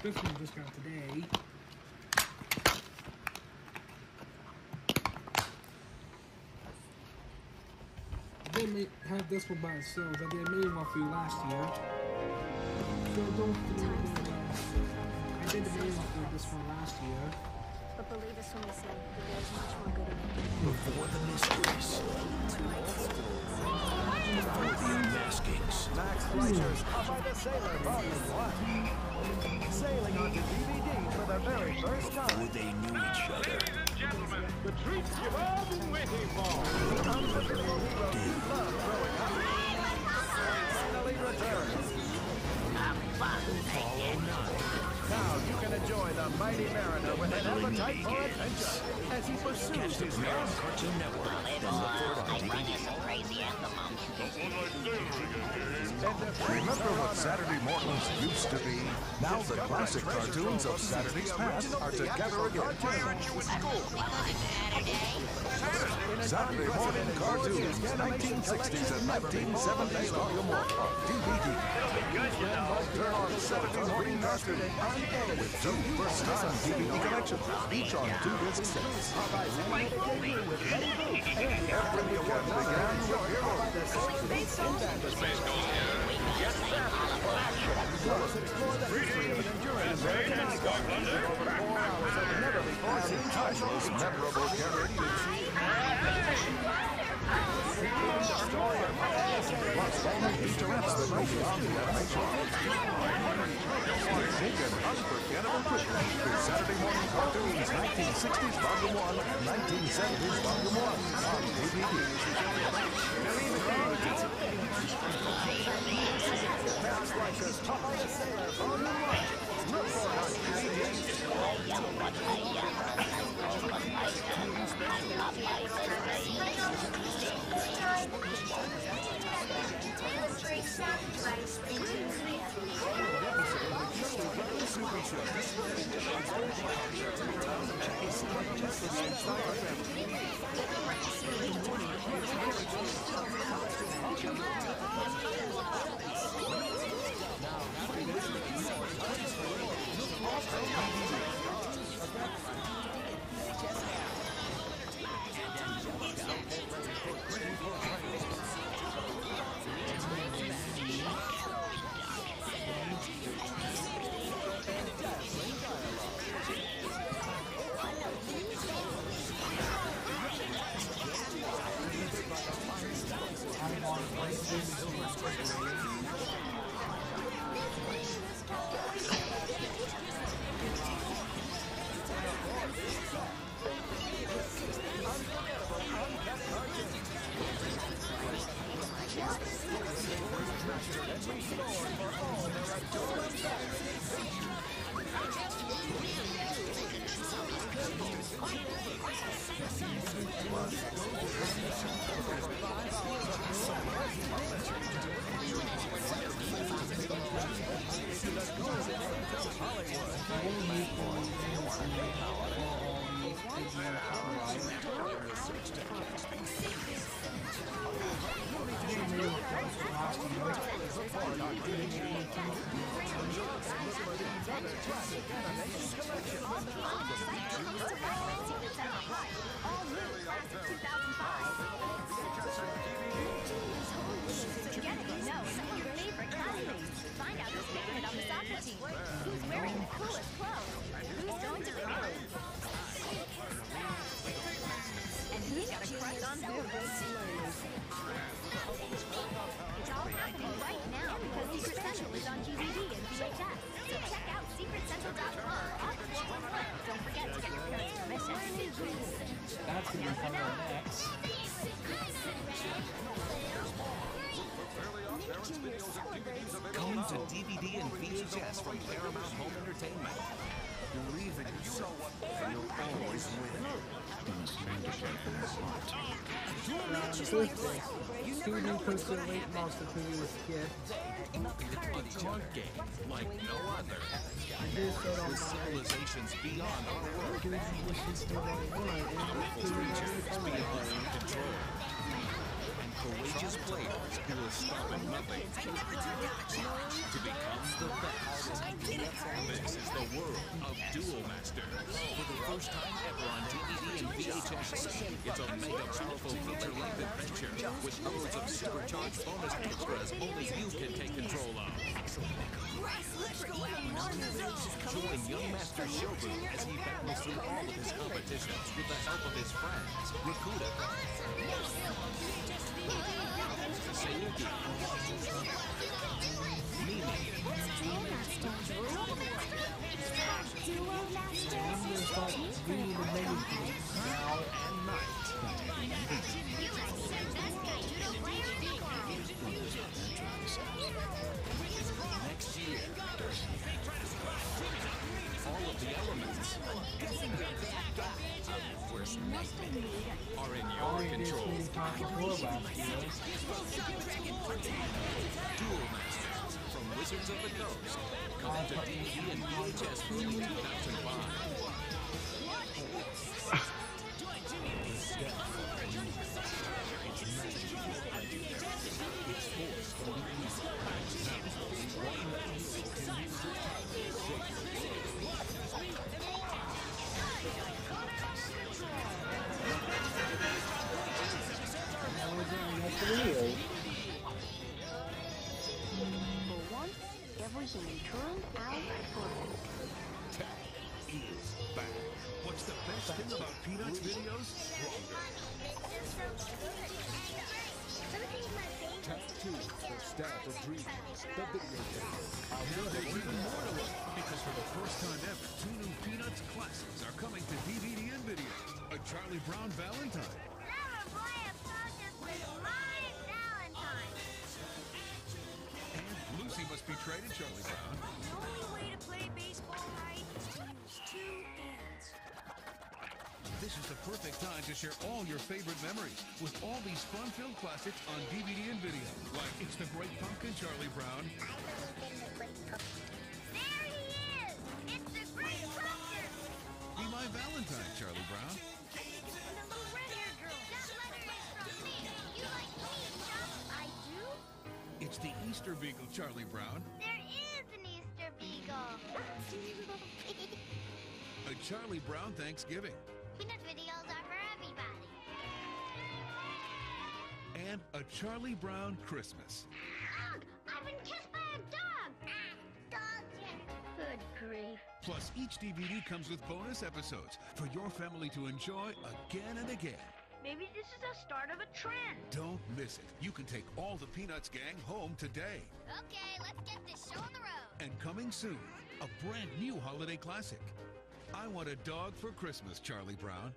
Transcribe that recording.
Christmas discount today. They may have this one by itself. I did made one for you last year. So don't feel I did the main one for this one last year. But believe us when we say that there's much more good in it. Before the mysteries. Before the unmaskings. Max Fleischer's Popeye the Sailor Volume 1. Sailing onto DVD for the very first time. Before they knew each other. Gentlemen, the treat you've all been waiting for. The unforgettable hero you love growing up. Finally returns. Enjoy the mighty mariner with an appetite for adventure as he pursues his lost Cartoon Network. Remember what Saturday mornings used to be? Now the classic cartoons of Saturday's past are together again. Saturday morning cartoons, 1960s and 1970s volume 1 on DVD. Turn on Saturday morning cartoons with two first-time DVD collections, each on two disc sets. Every weekend began with Only featurettes that go beyond the animation. Big and unforgettable Christmas with Saturday Morning Cartoons 1960s Volume 1, 1970s Volume 1 on DVD. Max Fleischer's Popeye the Sailor Volume 1. Look for it on DVD. Now, after this, treasured and restored for all their adored veterans. All new class of 2005. Coming to DVD and VHS from Paramount Home Entertainment. Believe in yourself and you'll always win. Studio posted a late monster previous gift. A card game like no other. I did say on With my civilizations beyond our world. Dude, wishes to one one and Territories beyond our control. Courageous players who will start with nothing to become the best. This is the world of Duel Masters. For the first time ever on DVD and VHS, it's a mega powerful feature-length adventure with loads of supercharged bonus extras only you can take control of. Join young Master Shogun as he battles through all of his competitions with the help of his friends, Rekuta, Sayuki, Mimi, Duo I'm Masters. gonna of the elements of course, are in your control. Duel Masters from Wizards of the Coast. Coming to DVD and VHS from 2005. Thing about Peanuts videos? Tech 2 for Staff of Dreams, the video game. Even more to because for the first time ever, two new Peanuts classics are coming to DVD and video. A Charlie Brown Valentine. Lucy must be traded, Charlie Brown. The only way to play baseball right is to. This is the perfect time to share all your favorite memories with all these fun-filled classics on DVD and video. Like It's the Great Pumpkin, Charlie Brown. There he is! It's the Great Pumpkin! Be My Valentine, Charlie Brown. And the little red-haired girl. That letter is from me. You like me, Chuck? I do? It's the Easter Beagle, Charlie Brown. There is an Easter Beagle. A Charlie Brown Thanksgiving. And a Charlie Brown Christmas. Ugh, I've been kissed by a dog. Ah, dog Good grief. Plus, each DVD comes with bonus episodes for your family to enjoy again and again. Maybe this is the start of a trend. Don't miss it. You can take all the Peanuts gang home today. Okay, let's get this show on the road. And coming soon, a brand new holiday classic. I Want a Dog for Christmas, Charlie Brown.